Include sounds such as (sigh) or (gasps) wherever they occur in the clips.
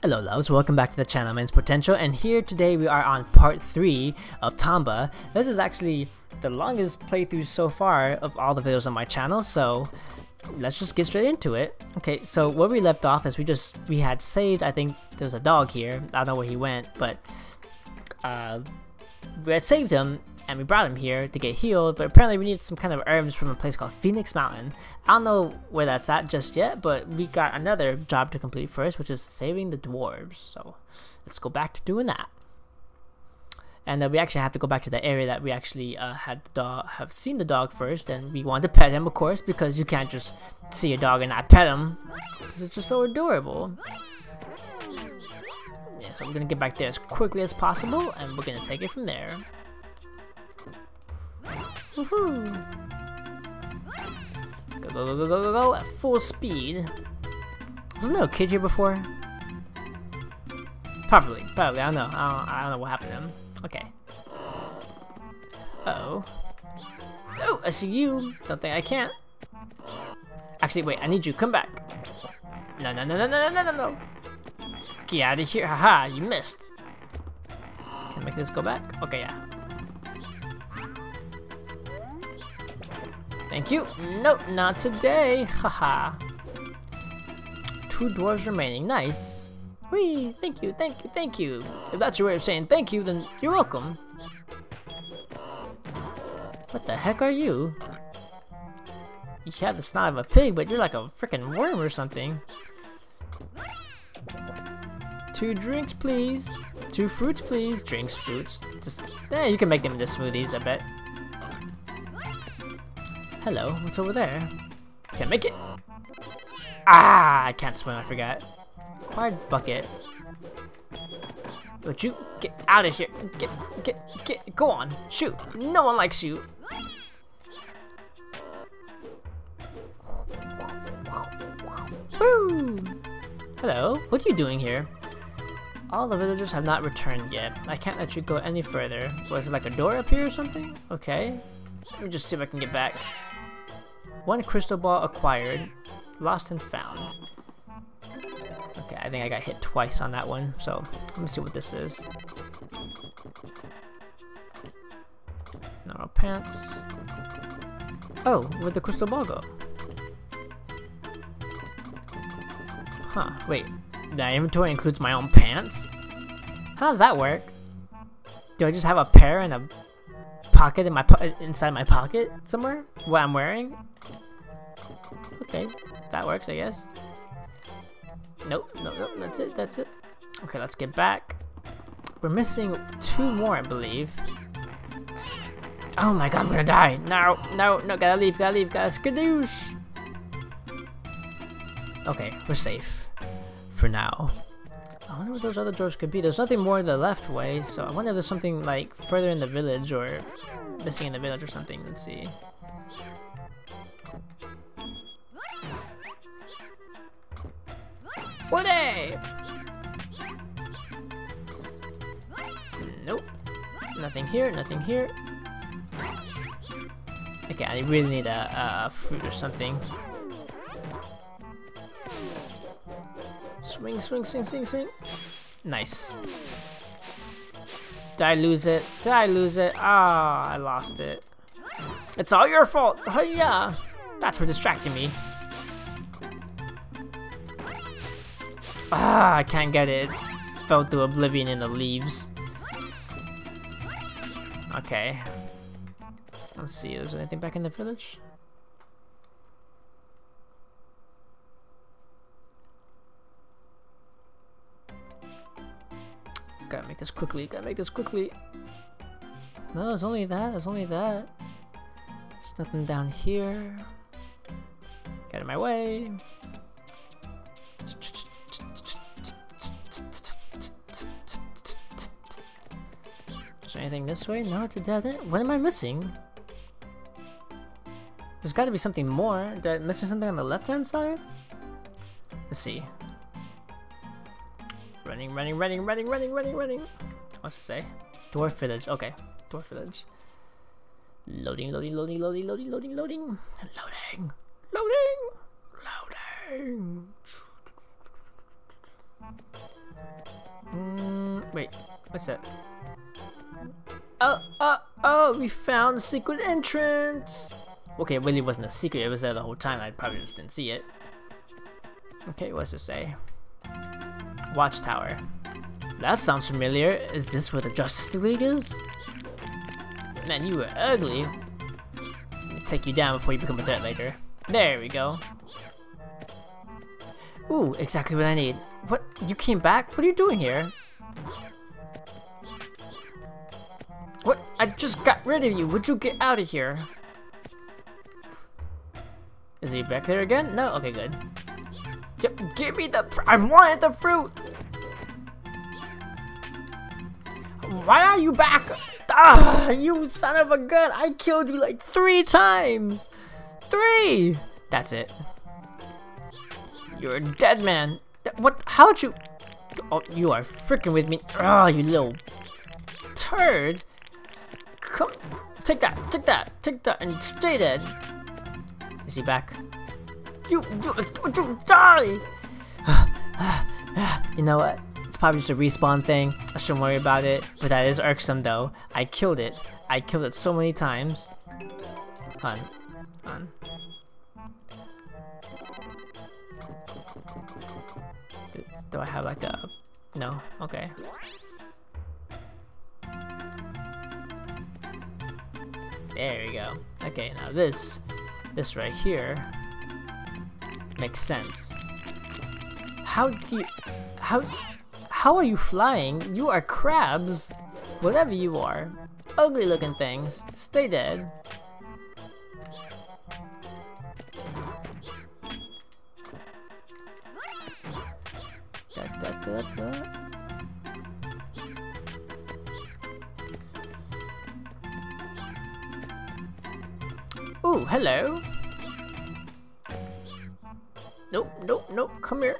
Hello loves, welcome back to the channel Men's Potential and here today we are on part 3 of Tomba. This is actually the longest playthrough so far of all the videos on my channel so let's just get straight into it. Okay, so where we left off is we just, we had saved, I think there was a dog here, I don't know where he went, but uh, we had saved him and we brought him here to get healed, but apparently we need some kind of herbs from a place called Phoenix Mountain. I don't know where that's at just yet, but we got another job to complete first, which is saving the dwarves. So let's go back to doing that. And uh, we actually have to go back to the area that we actually uh, had the dog, have seen the dog first, and we wanted to pet him, of course, because you can't just see a dog and not pet him, because it's just so adorable. Yeah, so we're gonna get back there as quickly as possible, and we're gonna take it from there. Woohoo! Go, go, go, go, go, go, go, at full speed. Wasn't there a kid here before? Probably, probably, I don't know. I don't, I don't know what happened to him. Okay. Uh oh Oh, I see you. Don't think I can't. Actually, wait, I need you. Come back. No, no, no, no, no, no, no, no. Get out of here. Haha, you missed. Can I make this go back? Okay, yeah. Thank you. Nope, not today. Haha. Two dwarves remaining. Nice. Whee! Thank you, thank you, thank you. If that's your way of saying thank you, then you're welcome. What the heck are you? You have the snot of a pig, but you're like a freaking worm or something. Two drinks, please. Two fruits, please. Drinks, fruits. Just, yeah, you can make them into smoothies, I bet. Hello, what's over there? Can't make it. Ah, I can't swim, I forgot. Acquired bucket. Would you get out of here? Get, get, get, go on, shoot. No one likes you. Woo! Hello, what are you doing here? All the villagers have not returned yet. I can't let you go any further. Was it like a door up here or something? Okay. Let me just see if I can get back. One crystal ball acquired. Lost and found. Okay, I think I got hit twice on that one, so let me see what this is. Normal pants. Oh, where'd the crystal ball go? Huh, wait. The inventory includes my own pants? How does that work? Do I just have a pair and a pocket in my po inside my pocket somewhere? What I'm wearing? Okay, that works, I guess. Nope, nope, nope, that's it, that's it. Okay, let's get back. We're missing two more, I believe. Oh my god, I'm gonna die. No, no, no, gotta leave, gotta leave, gotta skadoosh. Okay, we're safe. For now. I wonder what those other doors could be. There's nothing more the left way, so I wonder if there's something like further in the village or missing in the village or something. Let's see. Woody! Nope. Nothing here, nothing here. Okay, I really need a, a fruit or something. Swing, swing, swing, swing, swing. Nice. Did I lose it? Did I lose it? Ah, I lost it. It's all your fault. Oh yeah. That's for distracting me. Ah, I can't get it. Fell through oblivion in the leaves. Okay. Let's see, is there anything back in the village? Gotta make this quickly, gotta make this quickly. No, it's only that, it's only that. There's nothing down here. Get in my way. Is there anything this way? No, it's a dead end. What am I missing? There's got to be something more. Did I missing something on the left-hand side? Let's see. Running, running, running, running, running, running, running. What's it say? Dwarf Village. Okay. Dwarf Village. Loading, loading, loading, loading, loading, loading, loading. Loading. Loading. Loading. Mm, wait. What's that? Oh, oh, oh, we found secret entrance. Okay, it really wasn't a secret. It was there the whole time. I probably just didn't see it. Okay, what's it say? Watchtower. That sounds familiar. Is this where the Justice League is? Man, you were ugly. take you down before you become a threat later. There we go. Ooh, exactly what I need. What? You came back? What are you doing here? What? I just got rid of you. Would you get out of here? Is he back there again? No? Okay, good. Give me the I wanted the fruit! Why are you back? Ah, you son of a gun! I killed you like three times! Three! That's it. You're a dead man. What? How'd you? Oh, you are freaking with me. Oh, you little turd. Come, take that, take that, take that, and stay dead. Is he back? You, you, you die! (sighs) you know what? It's probably just a respawn thing. I shouldn't worry about it. But that is irksome though. I killed it. I killed it so many times. On. On. Do, do I have like a... No? Okay. There we go. Okay, now this, this right here makes sense. How do you, how, how are you flying? You are crabs, whatever you are. Ugly looking things. Stay dead. Da, da, da. Ooh, hello. Nope, nope, come here.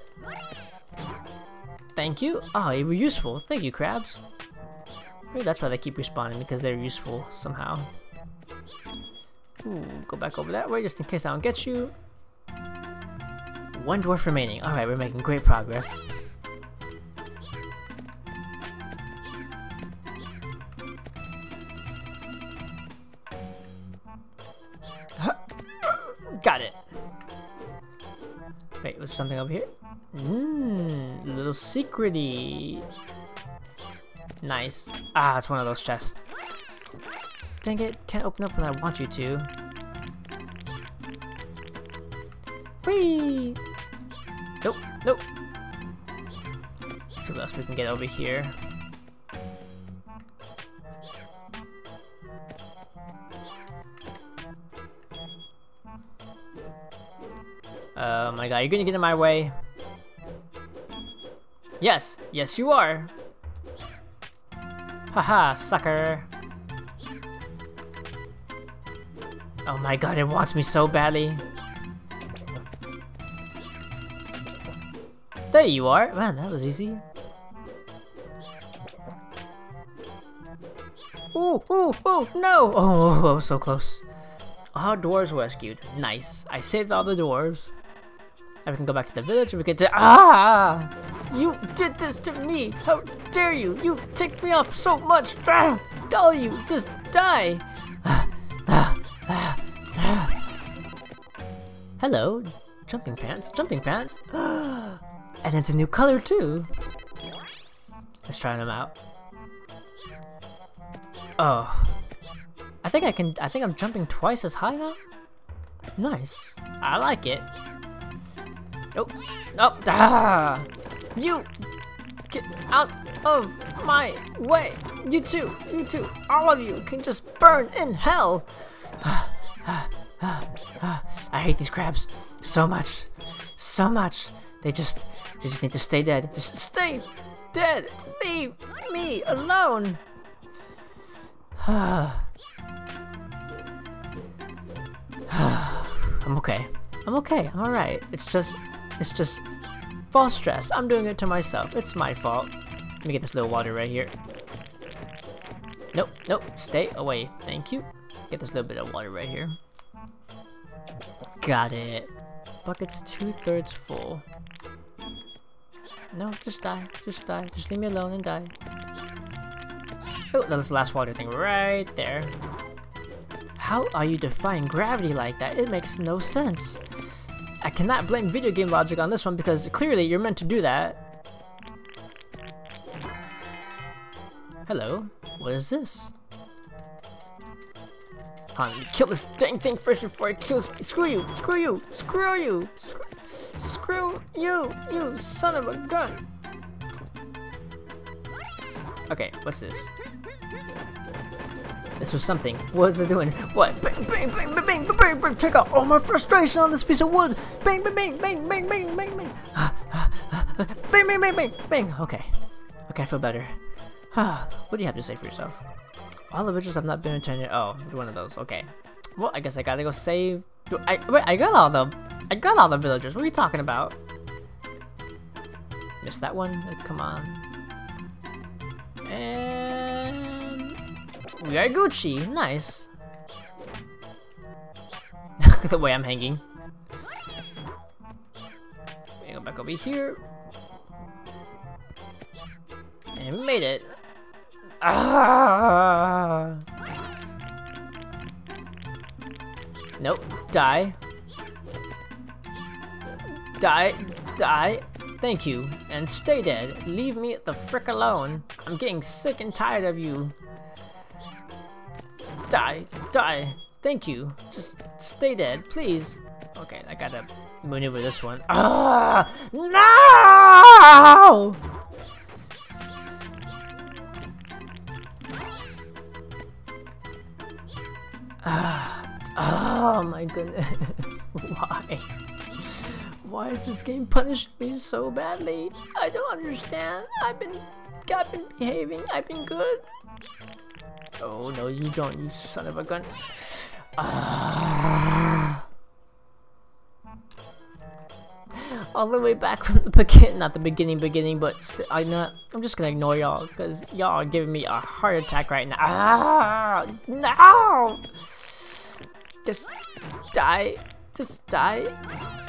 Thank you. Ah, oh, you were useful. Thank you, crabs. Maybe that's why they keep respawning, because they're useful somehow. Ooh, go back over that way just in case I don't get you. One dwarf remaining. Alright, we're making great progress. Got it. Something over here? Mmm, little secrety. Nice. Ah, it's one of those chests. Dang it, can't open up when I want you to. Whee! Nope, nope. Let's see what else we can get over here. Um, oh my god, you're gonna get in my way. Yes, yes you are. Haha, sucker. Oh my god, it wants me so badly. There you are. Man, that was easy. Ooh, ooh, ooh, no! Oh, I was (laughs) oh, oh, so close. All dwarves rescued. Nice. I saved all the dwarves. Now we can go back to the village and we can Ah! You did this to me! How dare you! You ticked me off so much! Ah! All you, just die! (sighs) Hello, jumping pants, jumping pants. (gasps) and it's a new color too. Let's try them out. Oh, I think I can. I think I'm jumping twice as high now. Nice. I like it. Nope. Nope. Ah! You get out of my way. You too. You too. All of you can just burn in hell. I hate these crabs so much. So much. They just they just need to stay dead. Just stay dead. Leave me alone. (sighs) I'm okay. I'm okay. I'm alright. It's just it's just false stress. I'm doing it to myself. It's my fault. Let me get this little water right here. Nope, nope, stay away. Thank you. Get this little bit of water right here. Got it. Bucket's two-thirds full. No, just die. Just die. Just leave me alone and die. Oh, that was the last water thing right there. How are you defying gravity like that? It makes no sense. I cannot blame video game logic on this one because clearly you're meant to do that. Hello, what is this? Hold on, kill this dang thing first before it kills me. Screw you, screw you, screw you, screw, screw you, you son of a gun. Okay, what's this? This was something. What is it doing? What? Bang, bang, bang, bang, bang, bang, bang, Check out all my frustration on this piece of wood. Bang, bang, bang, bang, bang, bang, bang, bang. bang, bang, bang, bang, bang. Okay. Okay, I feel better. what do you have to say for yourself? All the villagers have not been returned Oh, one of those. Okay. Well, I guess I gotta go save. I wait. I got all the. I got all the villagers. What are you talking about? Missed that one. Come on. And we are Gucci. Nice. Look (laughs) at the way I'm hanging. Go back over here. And we made it. Ah! Nope. Die. Die. Die. Thank you. And stay dead. Leave me the frick alone. I'm getting sick and tired of you. Die. Die. Thank you. Just stay dead, please. Okay, I gotta maneuver this one. Ah! No! oh my goodness. (laughs) Why? Why is this game punishing me so badly? I don't understand. I've been I've been behaving. I've been good. Oh no, you don't, you son of a gun. Ah. All the way back from the beginning, not the beginning, beginning, but I know I'm just gonna ignore y'all because y'all are giving me a heart attack right now. Ah, no! Just die. Just die.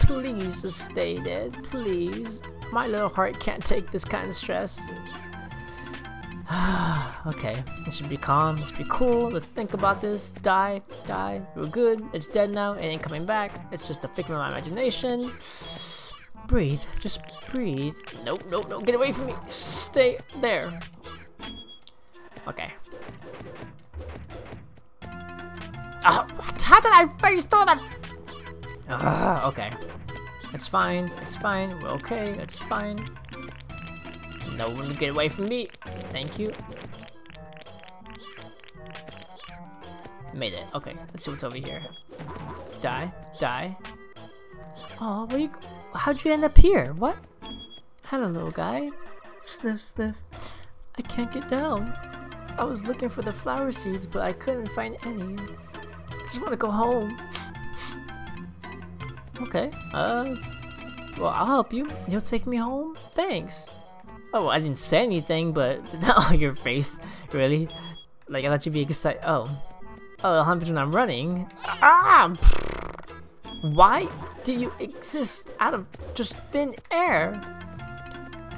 Please just stay dead. Please. My little heart can't take this kind of stress. (sighs) okay, let's should be calm. Let's be cool. Let's think about this. Die, die. We're good. It's dead now. It ain't coming back. It's just a figment of my imagination. Breathe. Just breathe. Nope, nope, nope. Get away from me. Stay there. Okay. Oh, how did I face through that? Uh, okay. It's fine. It's fine. We're okay. It's fine. No one get away from me. Thank you. Made it. Okay, let's see what's over here. Die. Die. Oh, where you... How'd you end up here? What? Hello, little guy. Sniff, sniff. I can't get down. I was looking for the flower seeds, but I couldn't find any I just want to go home. Okay, uh, well, I'll help you. You'll take me home? Thanks. Oh, I didn't say anything, but (laughs) not on your face, really? Like, I thought you'd be excited. Oh. Oh, 100 when I'm running. Ah! Why do you exist out of just thin air?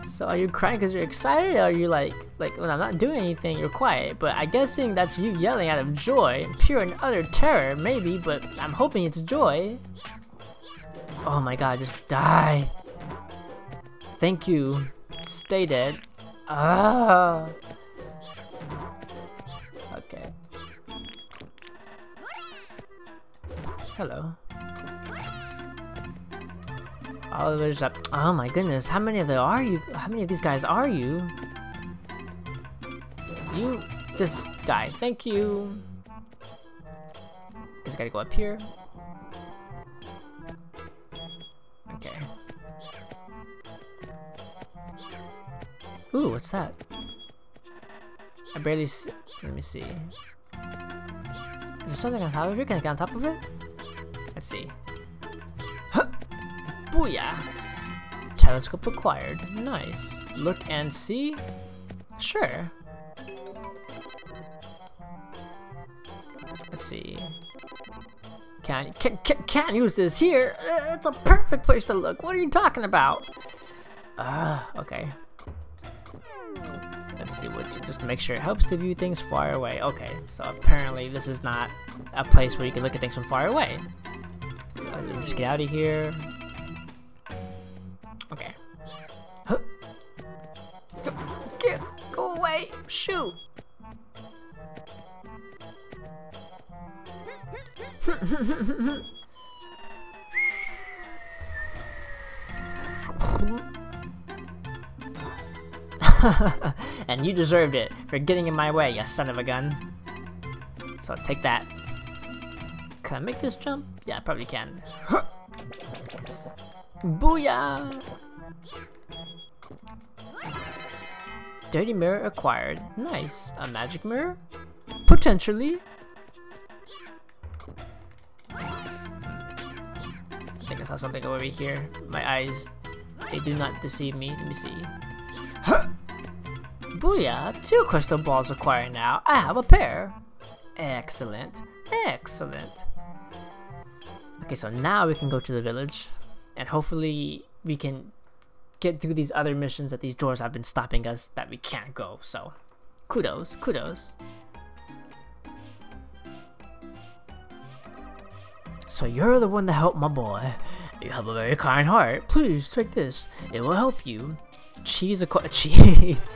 So are you crying because you're excited, or are you like, like when I'm not doing anything, you're quiet? But I'm guessing that's you yelling out of joy, pure and utter terror, maybe. But I'm hoping it's joy. Oh my god, just die. Thank you. Stay dead. Ah. Okay. Hello. Oh, there's a. Oh my goodness, how many of there are you? How many of these guys are you? You just die. Thank you. I gotta go up here. Ooh, what's that? I barely see. Let me see. Is there something on top of it? Can I get on top of it? Let's see. Huh! Booyah! Telescope acquired. Nice. Look and see? Sure. Let's see. Can't, can't, can't use this here. Uh, it's a perfect place to look. What are you talking about? Ah, okay. Just to make sure it helps to view things far away. Okay, so apparently this is not a place where you can look at things from far away. Uh, just get out of here. Okay. Huh. Get, go away! Shoot! (laughs) (laughs) and you deserved it for getting in my way, you son of a gun. So take that. Can I make this jump? Yeah, I probably can. (laughs) Booyah! Dirty mirror acquired. Nice. A magic mirror? Potentially. I think I saw something over here. My eyes, they do not deceive me. Let me see. Booyah! Two crystal balls acquired now. I have a pair. Excellent. Excellent. Okay, so now we can go to the village. And hopefully we can get through these other missions that these doors have been stopping us that we can't go. So, kudos, kudos. So you're the one that helped my boy. You have a very kind heart. Please take this. It will help you. Cheese, a (laughs) cheese.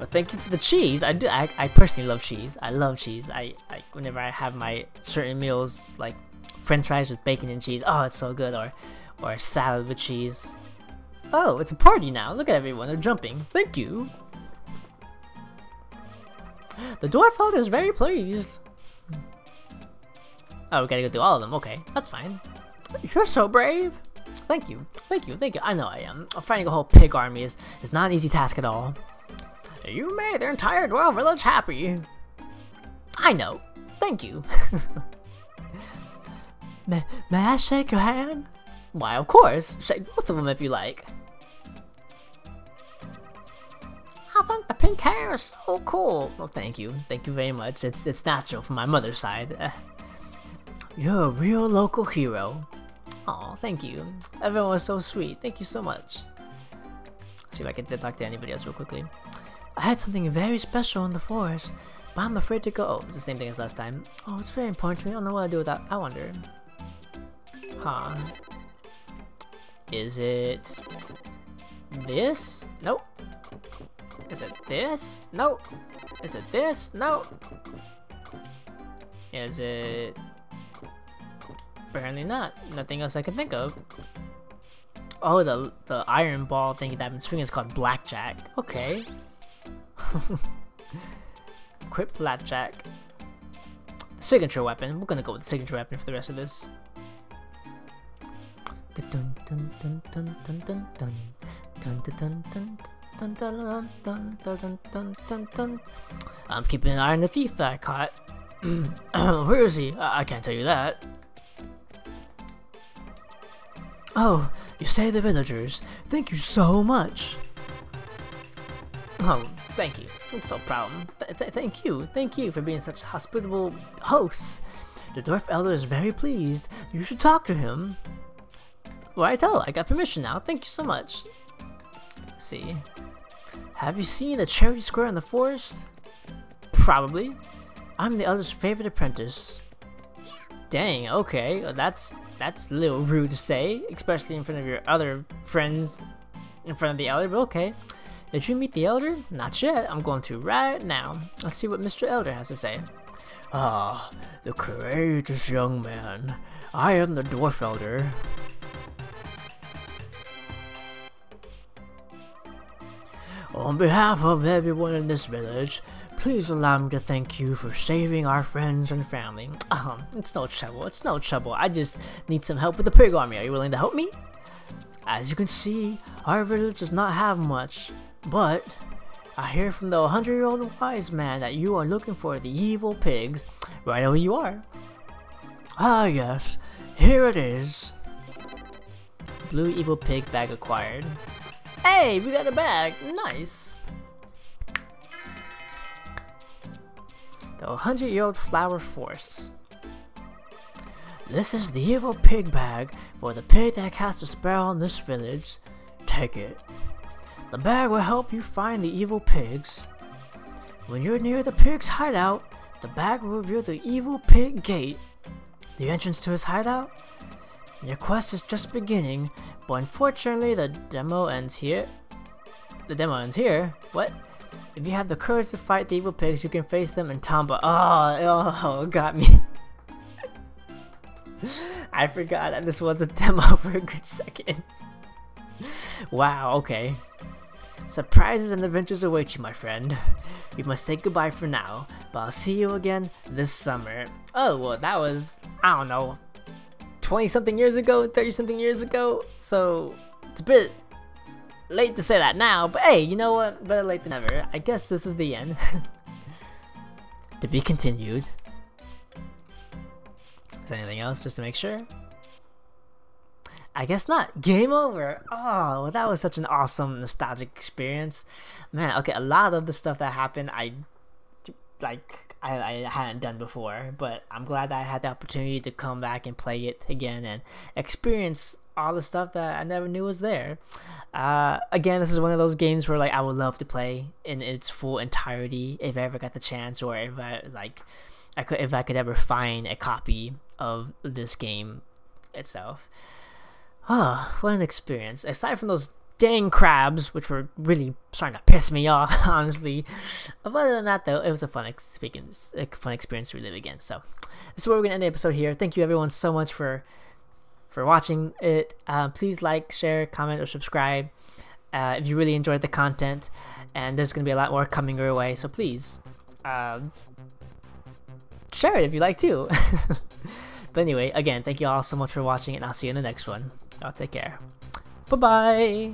Well, thank you for the cheese. I do. I, I personally love cheese. I love cheese. I, I whenever I have my certain meals like French fries with bacon and cheese. Oh, it's so good. Or or salad with cheese. Oh, it's a party now. Look at everyone. They're jumping. Thank you. The dwarf elder is very pleased. Oh, we gotta go through all of them. Okay, that's fine. You're so brave. Thank you. Thank you. Thank you. I know I am. Finding a whole pig army is, is not an easy task at all. You made their entire dwarf village happy. I know. Thank you. (laughs) may, may I shake your hand? Why, of course. Shake both of them if you like. I think the pink hair is so cool. Well, thank you. Thank you very much. It's it's natural from my mother's side. (sighs) You're a real local hero. Oh, thank you. Everyone was so sweet. Thank you so much. Let's see if I can talk to anybody else real quickly. I had something very special in the forest, but I'm afraid to go. Oh, it's the same thing as last time. Oh, it's very important to me. I don't know what to do with that. I wonder. Huh. Is it this? Nope. Is it this? Nope. Is it this? Nope. Is it... Apparently not. Nothing else I can think of. Oh, the the iron ball thing that I've been swinging is called blackjack. Okay. (laughs) Equip blackjack. Signature weapon. We're gonna go with the signature weapon for the rest of this. I'm keeping an eye on the thief that I caught. (clears throat) Where is he? I, I can't tell you that. Oh, you saved the villagers. Thank you so much. Oh, thank you. It's no problem. Th th thank you. Thank you for being such hospitable hosts. The dwarf elder is very pleased. You should talk to him. Well, I tell. I got permission now. Thank you so much. Let's see. Have you seen the cherry square in the forest? Probably. I'm the elder's favorite apprentice. Dang, okay. That's that's a little rude to say, especially in front of your other friends in front of the elder, but okay. Did you meet the elder? Not yet. I'm going to right now. Let's see what Mr. Elder has to say. Ah, the courageous young man. I am the dwarf elder. On behalf of everyone in this village, please allow me to thank you for saving our friends and family. Um, it's no trouble, it's no trouble. I just need some help with the pig army. Are you willing to help me? As you can see, our village does not have much, but I hear from the 100-year-old wise man that you are looking for the evil pigs. Right over you are. Ah yes, here it is. Blue evil pig bag acquired. Hey, we got a bag. Nice. The 100-year-old flower forests. This is the evil pig bag for the pig that cast a spell on this village. Take it. The bag will help you find the evil pigs. When you're near the pig's hideout, the bag will reveal the evil pig gate. The entrance to his hideout? Your quest is just beginning, but unfortunately the demo ends here. The demo ends here? What? If you have the courage to fight the evil pigs, you can face them in Tomba. Oh, oh, (laughs) got me. (laughs) I forgot that this was a demo (laughs) for a good second. wow, okay. Surprises and adventures await you, my friend. We must say goodbye for now, but I'll see you again this summer. Oh, well, that was, I don't know, 20 something years ago, 30 something years ago, so it's a bit late to say that now, but hey, you know what? Better late than never. I guess this is the end. (laughs) to be continued. Is there anything else just to make sure? I guess not. Game over. Oh, well, that was such an awesome nostalgic experience. Man, okay, a lot of the stuff that happened, I like I, I hadn't done before, but I'm glad that I had the opportunity to come back and play it again and experience all the stuff that I never knew was there. Uh, again, this is one of those games where like I would love to play in its full entirety if I ever got the chance, or if I like I could if I could ever find a copy of this game itself. Oh, what an experience. Aside from those dang crabs, which were really starting to piss me (laughs) off, honestly. But other than that, though, it was a fun experience, a fun experience to relive again. So, this is where we're gonna end the episode here. Thank you everyone so much for for watching it. Uh, please like, share, comment, or subscribe uh, if you really enjoyed the content. And there's gonna be a lot more coming your way. So please, uh, share it if you like too. (laughs) but anyway, again, thank you all so much for watching, and I'll see you in the next one. Y'all take care. Bye bye.